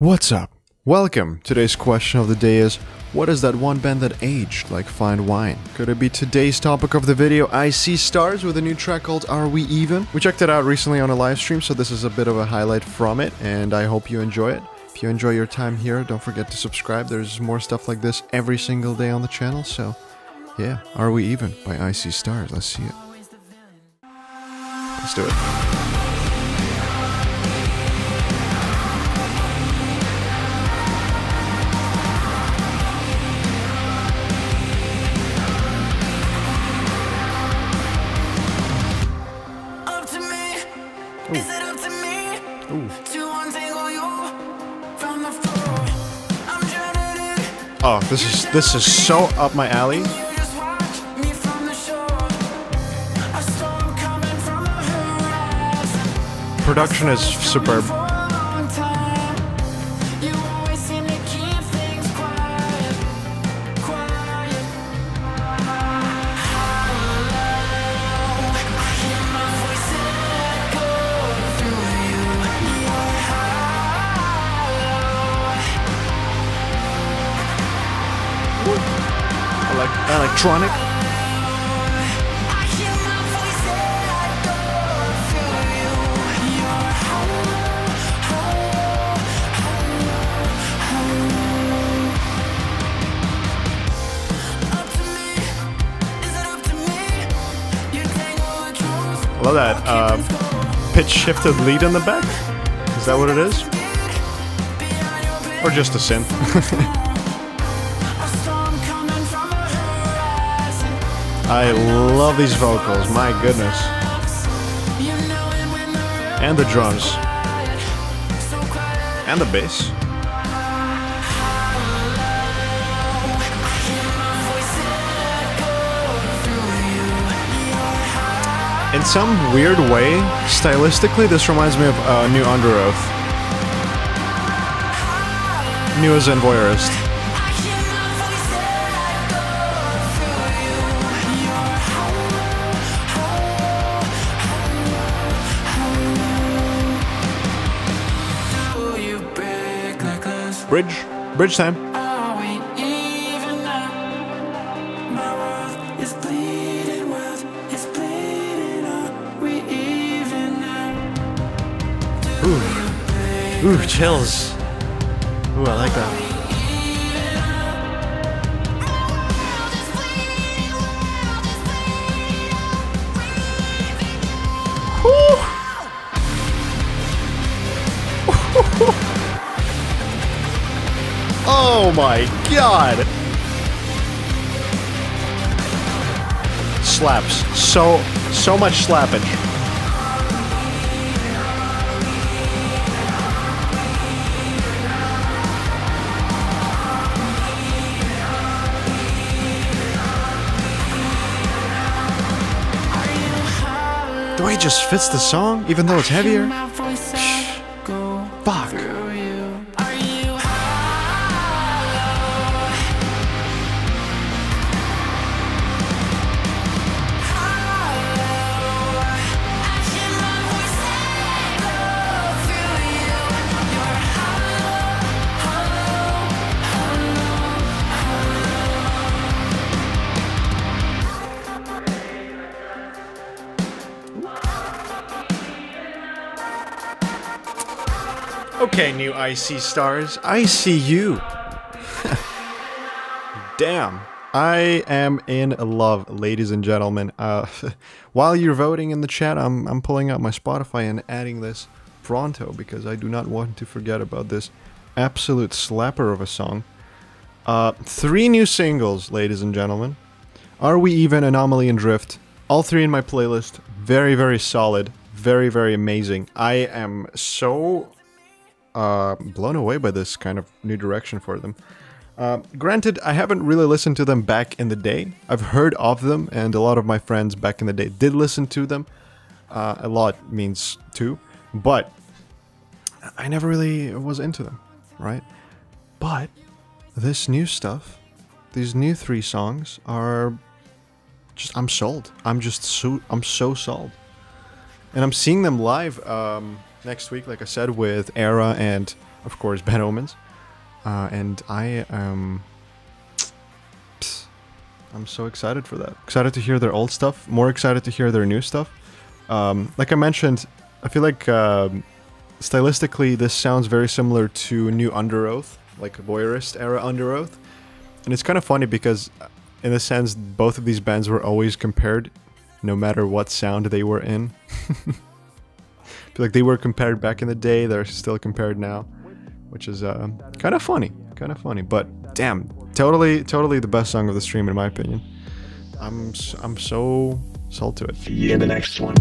What's up? Welcome. Today's question of the day is What is that one band that aged like fine wine? Could it be today's topic of the video? I See Stars with a new track called Are We Even? We checked it out recently on a live stream, so this is a bit of a highlight from it, and I hope you enjoy it. If you enjoy your time here, don't forget to subscribe. There's more stuff like this every single day on the channel, so yeah. Are We Even by I See Stars. Let's see it. Let's do it. Oh, this is this is so up my alley. Production is watch the truth. I love that uh, pitch shifted lead in the back. Is that what it is? Or just a synth? I love these vocals, my goodness. And the drums. And the bass. In some weird way, stylistically, this reminds me of uh, New Underoath. New as in voyeurist. Are Bridge even now? Ooh, chills. Ooh, I like that. Oh my god! Slaps. So, so much slappage. The way it just fits the song, even though it's heavier. Okay, new I See Stars. I see you. Damn. I am in love, ladies and gentlemen. Uh, while you're voting in the chat, I'm, I'm pulling out my Spotify and adding this pronto because I do not want to forget about this absolute slapper of a song. Uh, three new singles, ladies and gentlemen. Are We Even, Anomaly, and Drift. All three in my playlist. Very, very solid. Very, very amazing. I am so uh, blown away by this kind of new direction for them. Uh, granted, I haven't really listened to them back in the day. I've heard of them, and a lot of my friends back in the day did listen to them. Uh, a lot means two, but I never really was into them, right? But this new stuff, these new three songs are just I'm sold. I'm just so I'm so sold. And I'm seeing them live um, next week, like I said, with ERRA and of course, Bad Omens. Uh, and I am. psst, I'm so excited for that. Excited to hear their old stuff. More excited to hear their new stuff. Um, like I mentioned, I feel like um, stylistically this sounds very similar to new Underoath, like Voyeurist era Underoath. And it's kind of funny because, uh, in a sense, both of these bands were always compared, no matter what sound they were in. Feel like they were compared back in the day, they're still compared now, which is uh, kind of funny. Kind of funny. But damn, totally, totally the best song of the stream, in my opinion. I'm, I'm so sold to it. See you in the next one.